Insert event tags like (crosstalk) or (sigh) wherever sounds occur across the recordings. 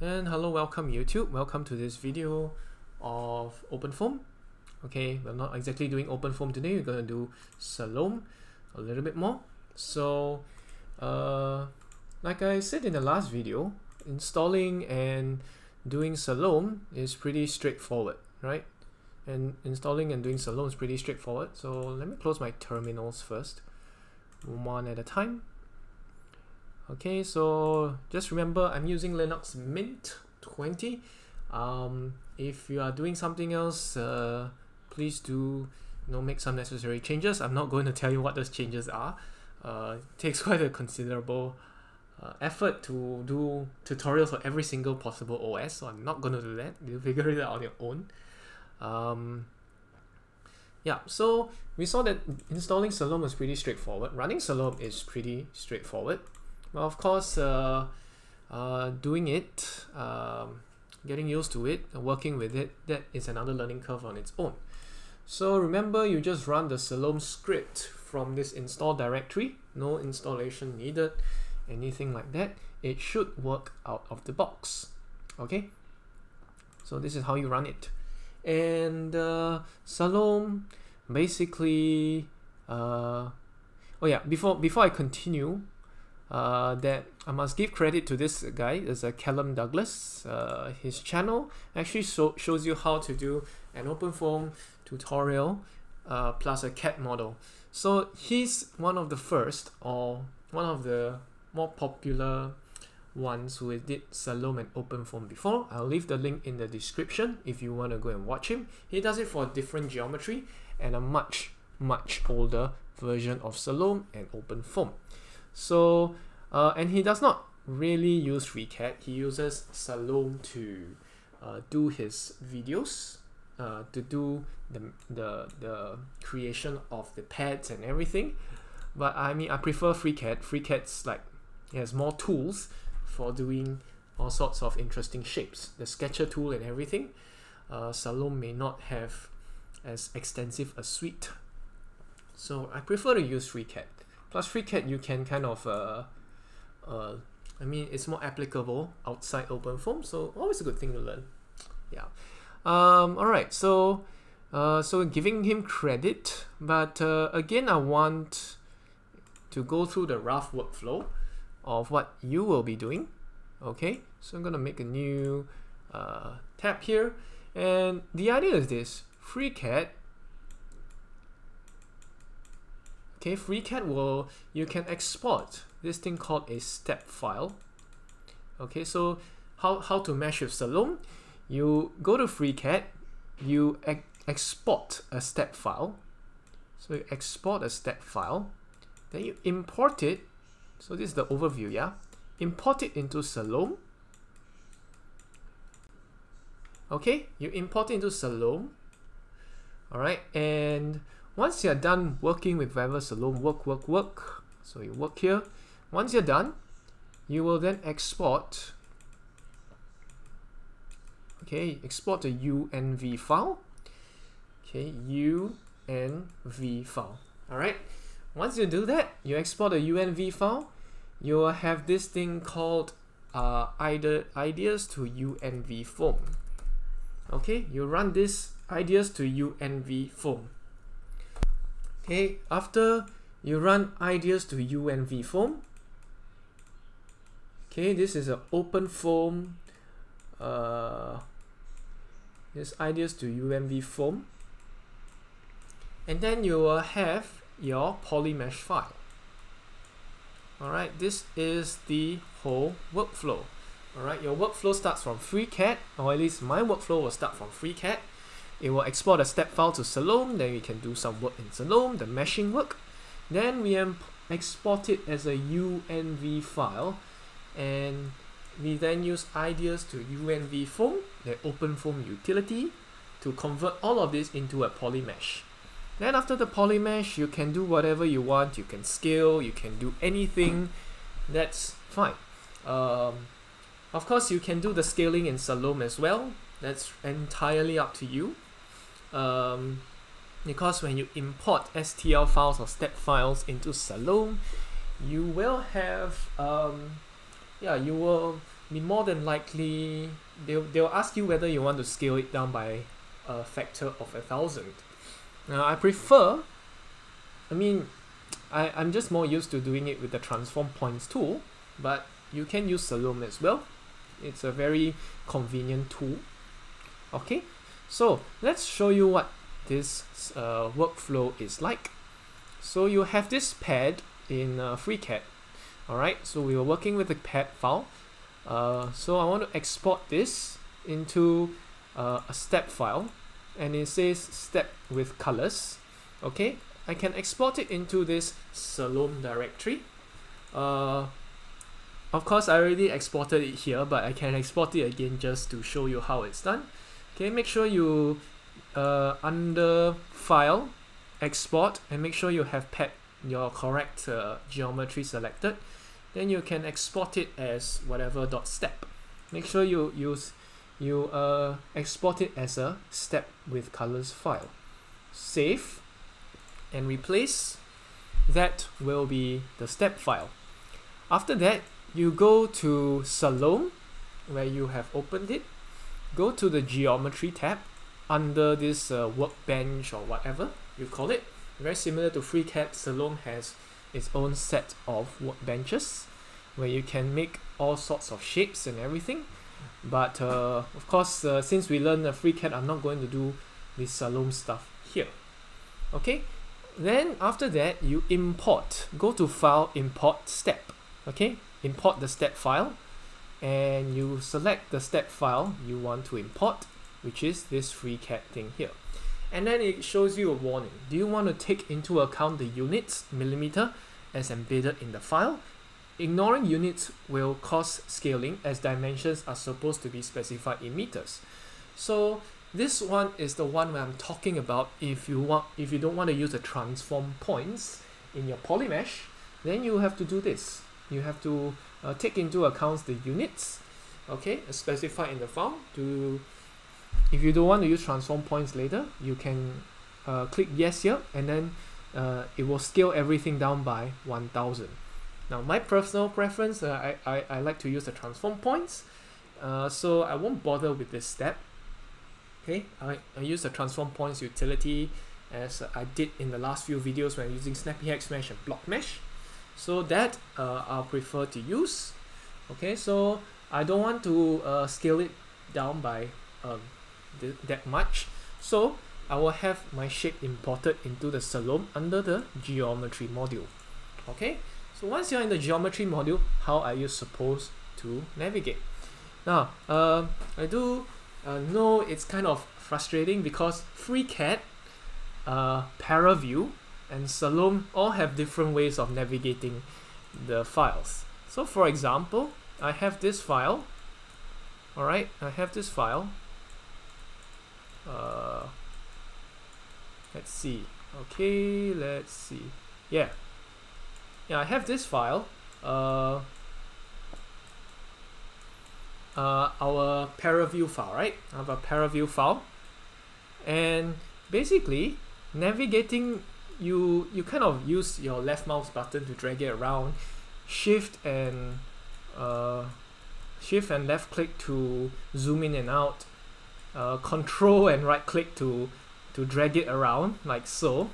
And hello, welcome YouTube. Welcome to this video of OpenFOAM. Okay, we're not exactly doing OpenFOAM today. We're to do Salome a little bit more. So, uh, like I said in the last video, installing and doing Salome is pretty straightforward, right? And installing and doing Salome is pretty straightforward. So let me close my terminals first, one at a time. Okay, so just remember I'm using Linux Mint 20. Um, if you are doing something else, uh, please do you know make some necessary changes. I'm not going to tell you what those changes are. Uh, it takes (laughs) quite a considerable uh, effort to do tutorials for every single possible OS, so I'm not going to do that. (laughs) You figure it out on your own. Um, yeah, so we saw that installing Salome was pretty straightforward. Running Salome is pretty straightforward. Well, of course, uh, uh, doing it, um, getting used to it, working with it, that is another learning curve on its own. So remember, you just run the Salome script from this install directory, no installation needed, anything like that. It should work out of the box. Okay, so this is how you run it. And uh, Salome basically, uh, oh yeah, before before I continue, uh, that I must give credit to this guy, is a Calum Douglas. Uh, his channel actually so shows you how to do an open OpenFOAM tutorial uh, plus a CAD model. So he's one of the first or one of the more popular ones who did Salome and open OpenFOAM before. I'll leave the link in the description if you want to go and watch him. He does it for different geometry and a much, much older version of Salome and open OpenFOAM. So, uh, and he does not really use FreeCAD. He uses Salome to uh, do his videos, uh, to do the, the, the creation of the pads and everything. But I mean, I prefer FreeCAD. FreeCAD's like, it has more tools for doing all sorts of interesting shapes. The Sketcher tool and everything. Uh, Salome may not have as extensive a suite. So I prefer to use FreeCAD. Plus FreeCAD you can kind of, uh, uh, I mean it's more applicable outside OpenFOAM, so always a good thing to learn. Yeah. Um, Alright, so uh, so giving him credit, but uh, again I want to go through the rough workflow of what you will be doing. Okay, so I'm gonna make a new uh, tab here, and the idea is this: FreeCAD Okay, FreeCAD will, you can export this thing called a step file. Okay, so how, how to mesh with Salome? You go to FreeCAD, you ex export a step file. So you export a step file, then you import it. So this is the overview, yeah? Import it into Salome. Okay, you import it into Salome. Alright, and once you're done working with Viva alone, work, work, work, so you work here. Once you're done, you will then export, okay, export the UNV file, okay, UNV file, all right. Once you do that, you export a UNV file, you will have this thing called uh, ideas to UNV foam. Okay, you run this ideas to UNV foam. Okay, after you run ideas to UNV foam, okay, this is an OpenFOAM, uh, this ideas to UNV foam, and then you will have your polymesh file. Alright, this is the whole workflow. Alright, your workflow starts from FreeCAD, or at least my workflow will start from FreeCAD. It will export a step file to Salome, then we can do some work in Salome, the meshing work. Then we export it as a UNV file, and we then use ideas to UNV foam, the OpenFOAM utility, to convert all of this into a polymesh. Then after the polymesh, you can do whatever you want. You can scale, you can do anything. That's fine. Um, of course, you can do the scaling in Salome as well. That's entirely up to you um, because when you import STL files or step files into Salome, you will have um, yeah you will be more than likely they'll, they'll ask you whether you want to scale it down by a factor of a thousand. Now I prefer I mean I, I'm just more used to doing it with the transform points tool but you can use Salome as well. It's a very convenient tool. Okay so let's show you what this uh, workflow is like. So you have this pad in uh, FreeCAD. Alright so we were working with the pad file. Uh, so I want to export this into uh, a step file and it says step with colors. Okay I can export it into this Salome directory. Uh, of course I already exported it here but I can export it again just to show you how it's done okay make sure you uh, under file export and make sure you have pad your correct uh, geometry selected. Then you can export it as whatever dot step. Make sure you use you uh, export it as a step with colors file. Save and replace. That will be the step file. After that you go to Salome where you have opened it go to the geometry tab under this uh, workbench or whatever you call it. Very similar to FreeCAD Salome has its own set of workbenches where you can make all sorts of shapes and everything. But uh, of course uh, since we learned the FreeCAD I'm not going to do this Salome stuff here. Okay? Then after that you import. Go to file import step. Okay? Import the step file and you select the step file you want to import which is this FreeCAD thing here. And then it shows you a warning. Do you want to take into account the units millimeter as embedded in the file? Ignoring units will cause scaling as dimensions are supposed to be specified in meters. So this one is the one where I'm talking about if you want if you don't want to use the transform points in your polymesh then you have to do this. You have to uh, take into account the units okay specified in the form. to if you don't want to use transform points later you can uh, click yes here and then uh, it will scale everything down by 1000 now my personal preference uh, I, I, I like to use the transform points uh, so I won't bother with this step okay I, I use the transform points utility as I did in the last few videos when using snappyHexMesh and blockMesh so that uh, I'll prefer to use. Okay so I don't want to uh, scale it down by um, th that much. So I will have my shape imported into the Salome under the geometry module. Okay so once you're in the geometry module how are you supposed to navigate? Now uh, I do uh, know it's kind of frustrating because FreeCAD uh, ParaView and Salome all have different ways of navigating the files. So for example I have this file. Alright I have this file. Uh, let's see. Okay let's see. Yeah. Yeah I have this file. Uh, uh, our ParaView file right? I have a ParaView file. And basically navigating you you kind of use your left mouse button to drag it around shift and uh, shift and left click to zoom in and out uh, control and right click to to drag it around like so.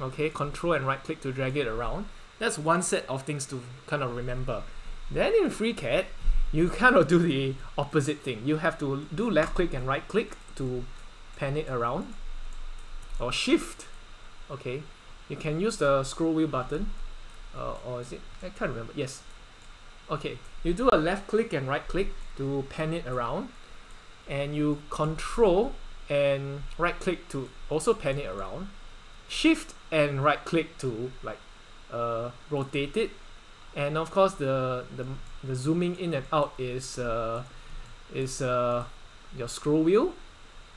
Okay control and right click to drag it around. That's one set of things to kind of remember. Then in FreeCAD you kind of do the opposite thing. You have to do left click and right click to pan it around or shift okay. You can use the scroll wheel button. Uh, or is it? I can't remember. Yes. Okay. You do a left click and right click to pan it around. And you control and right click to also pan it around. Shift and right click to like uh, rotate it. And of course the the, the zooming in and out is uh, is uh, your scroll wheel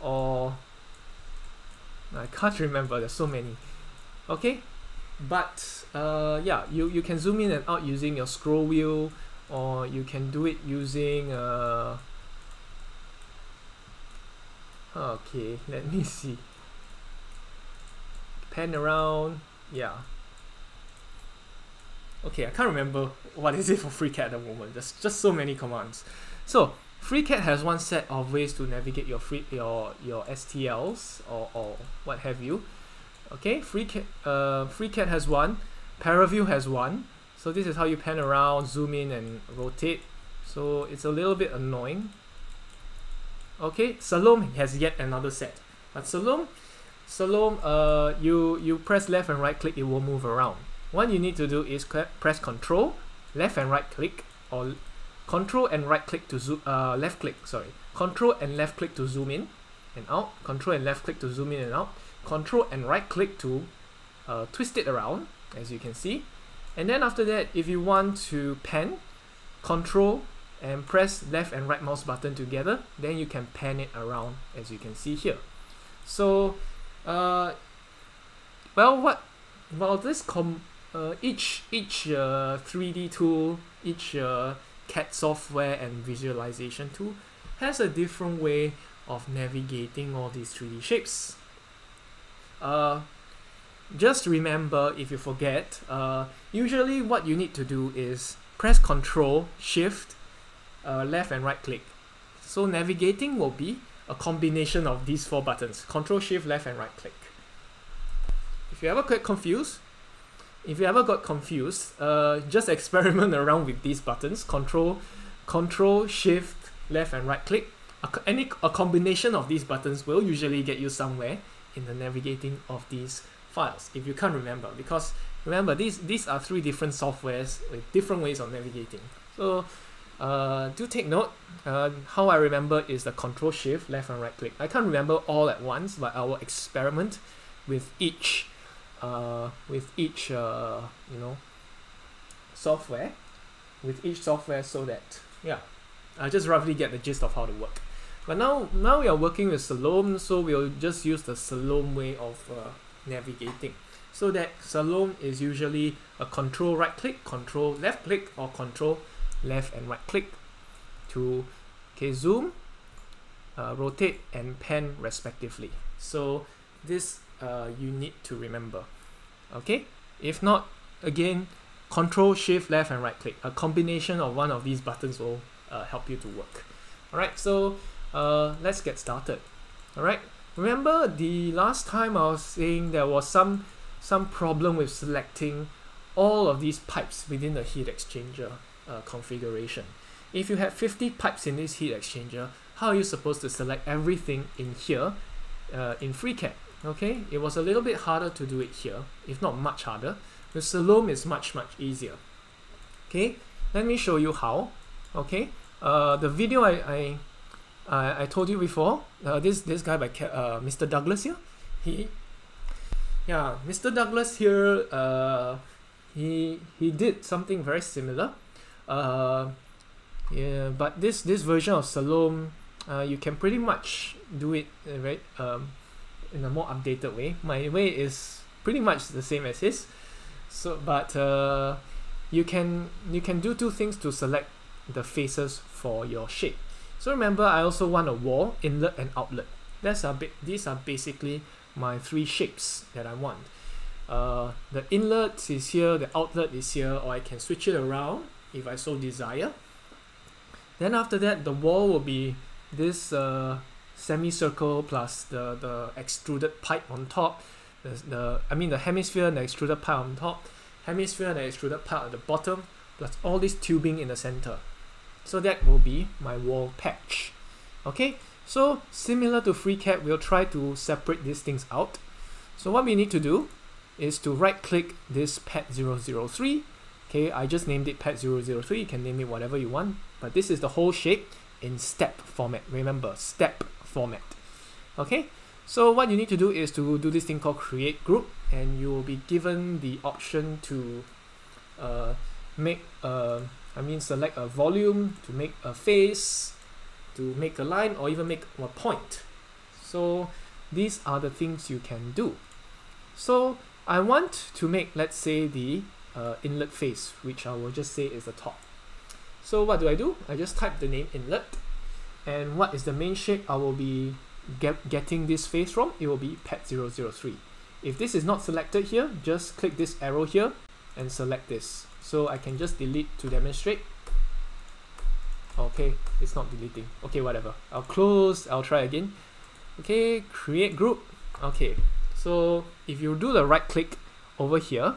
or I can't remember there's so many okay but uh, yeah you, you can zoom in and out using your scroll wheel or you can do it using uh, okay (laughs) let me see pan around yeah okay, I can't remember what is it for FreeCAD at the moment. There's just so many commands. So FreeCAD has one set of ways to navigate your free your your STLs or, or what have you. Okay, FreeCAD uh, FreeCAD has one, ParaView has one. So this is how you pan around, zoom in, and rotate. So it's a little bit annoying. Okay, Salome has yet another set. But Salome, Salome, uh, you you press left and right click, it will move around. What you need to do is press Control, left and right click, or Control and right click to zoom, uh, left click, sorry. Control and left click to zoom in and out. Control and left click to zoom in and out. Control and right click to uh, twist it around, as you can see. And then after that, if you want to pan, Control and press left and right mouse button together, then you can pan it around, as you can see here. So, uh, well, what, well, this com uh, each each uh, 3D tool, each uh, CAD software and visualization tool has a different way of navigating all these 3D shapes. Uh, just remember if you forget, uh, usually what you need to do is press Control, Shift, uh, left and right click. So navigating will be a combination of these four buttons, Control, Shift, left and right click. If you ever get confused, if you ever got confused, uh, just (laughs) experiment around with these buttons, control, control, shift, left and right click. A, any, a combination of these buttons will usually get you somewhere in the navigating of these files, if you can't remember, because remember, these, these are three different softwares with different ways of navigating. So uh, do take note, uh, how I remember is the control shift, left and right click. I can't remember all at once, but I will experiment with each uh, with each uh, you know software with each software so that yeah I just roughly get the gist of how to work. But now now we are working with Salome so we'll just use the Salome way of uh, navigating. So that Salome is usually a control right click control left click or control left and right click to okay zoom uh, rotate and pan respectively. So this uh, you need to remember. Okay? If not again control shift left and right click. A combination of one of these buttons will uh, help you to work. Alright so uh, let's get started. Alright? Remember the last time I was saying there was some some problem with selecting all of these pipes within the heat exchanger uh, configuration. If you have 50 pipes in this heat exchanger how are you supposed to select everything in here uh, in FreeCAD okay it was a little bit harder to do it here if not much harder the Salome is much much easier okay let me show you how okay uh, the video I, I I, told you before uh, this this guy by uh, Mr. Douglas here he yeah Mr. Douglas here uh, he he did something very similar uh, yeah but this this version of Salome uh, you can pretty much do it uh, right um, in a more updated way. My way is pretty much the same as his. So, but uh, you can you can do two things to select the faces for your shape. So remember, I also want a wall, inlet, and outlet. That's a bit. These are basically my three shapes that I want. Uh, the inlet is here, the outlet is here, or I can switch it around if I so desire. Then after that, the wall will be this uh, semicircle plus the, the extruded pipe on top. The, the I mean the hemisphere and the extruded pipe on top, hemisphere and the extruded pipe at the bottom, plus all this tubing in the center. So that will be my wall patch. Okay, so similar to FreeCAD, we'll try to separate these things out. So what we need to do is to right click this pad 003. Okay, I just named it pad 003. You can name it whatever you want, but this is the whole shape in step format. Remember, step format. Okay, so what you need to do is to do this thing called create group and you will be given the option to uh, make a, I mean select a volume, to make a face, to make a line or even make a point. So these are the things you can do. So I want to make let's say the uh, inlet face which I will just say is the top. So what do I do? I just type the name inlet and what is the main shape I will be get, getting this face from? It will be pad 003. If this is not selected here, just click this arrow here and select this. so I can just delete to demonstrate okay it's not deleting okay whatever I'll close I'll try again okay create group okay so if you do the right click over here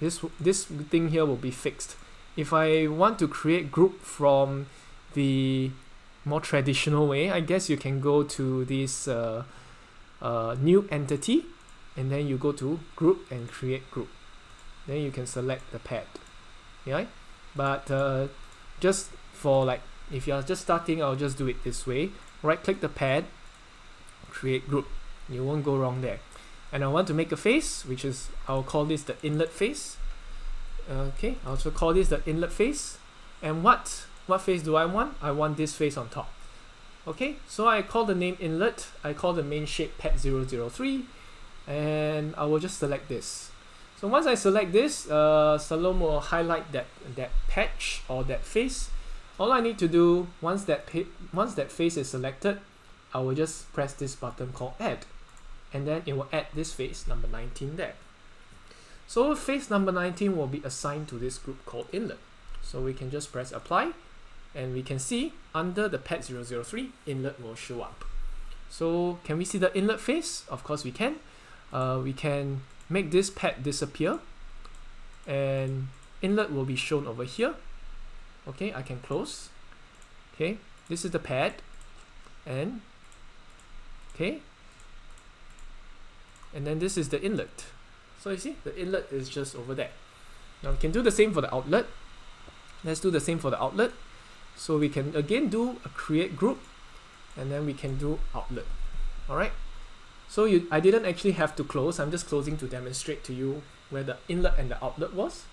this this thing here will be fixed if I want to create group from the more traditional way I guess you can go to this uh, uh, new entity and then you go to group and create group. Then you can select the pad. Yeah? But uh, just for like if you're just starting I'll just do it this way. Right click the pad create group. You won't go wrong there. And I want to make a face which is I'll call this the inlet face. Okay I'll also call this the inlet face. And what what face do I want? I want this face on top. Okay so I call the name inlet. I call the main shape pad 003 and I will just select this. So once I select this uh, will highlight that that patch or that face. All I need to do once that once that face is selected I will just press this button called add. And then it will add this face number 19 there. So face number 19 will be assigned to this group called inlet. So we can just press apply and we can see under the pad 003 inlet will show up. So can we see the inlet face? Of course we can. Uh, we can make this pad disappear and inlet will be shown over here. Okay I can close. Okay this is the pad and okay. And then this is the inlet. So you see the inlet is just over there. Now we can do the same for the outlet. Let's do the same for the outlet so we can again do a create group and then we can do outlet. Alright? So you I didn't actually have to close. I'm just closing to demonstrate to you where the inlet and the outlet was.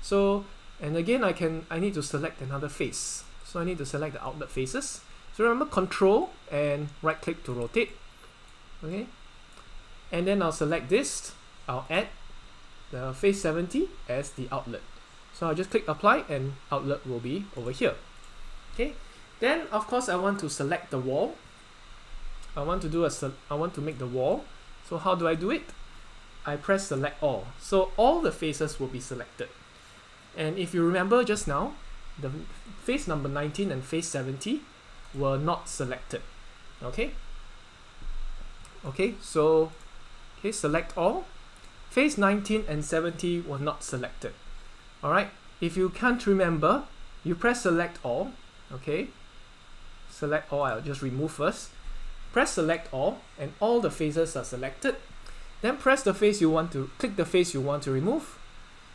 So and again I can I need to select another face. So I need to select the outlet faces. So remember control and right click to rotate. Okay? And then I'll select this. I'll add the face 70 as the outlet. So I'll just click apply and outlet will be over here okay then of course I want to select the wall I want to do a I want to make the wall so how do I do it I press select all so all the faces will be selected and if you remember just now, the face number 19 and face 70 were not selected. Okay? Okay, so okay, select all. Face 19 and 70 were not selected. Alright, if you can't remember, you press select all. Okay, select all, I'll just remove first. Press select all, and all the faces are selected. Then press the face you want to, click the face you want to remove,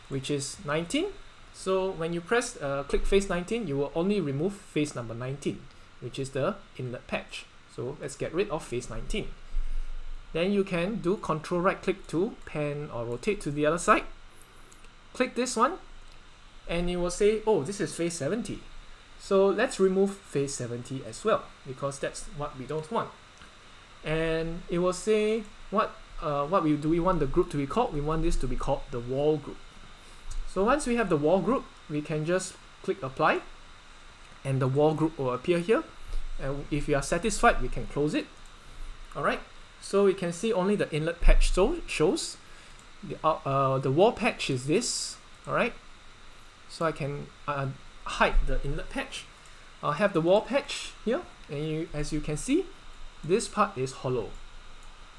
which is 19 so when you press uh, click face 19, you will only remove face number 19, which is the inlet patch. So let's get rid of face 19. Then you can do control right click to pan or rotate to the other side. Click this one and it will say, oh, this is face 70. So let's remove phase 70 as well because that's what we don't want. And it will say what uh, what we do we want the group to be called? We want this to be called the wall group. So once we have the wall group, we can just click apply and the wall group will appear here. And if you are satisfied, we can close it. Alright, so we can see only the inlet patch so shows. The, uh, uh, the wall patch is this. Alright, so I can uh, hide the inlet patch. I'll have the wall patch here and you, as you can see, this part is hollow.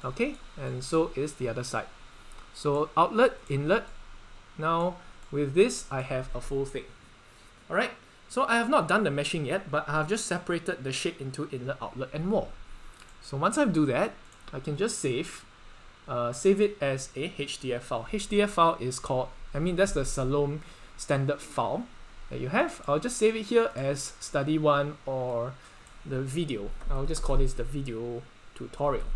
Okay, and so is the other side. So outlet, inlet. Now with this, I have a full thing. Alright, so I have not done the meshing yet, but I have just separated the shape into inlet, outlet, and wall. So once I do that, I can just save, uh, save it as a HDF file. HDF file is called, I mean that's the Salome standard file that you have. I'll just save it here as study one or the video. I'll just call this the video tutorial.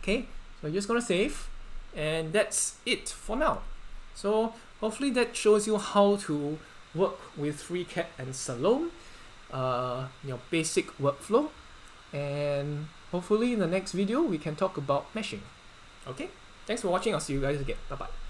Okay, so I'm just gonna save and that's it for now. So hopefully that shows you how to work with FreeCAD and Salome, uh, your basic workflow. And hopefully in the next video, we can talk about meshing. Okay, thanks for watching. I'll see you guys again. Bye-bye.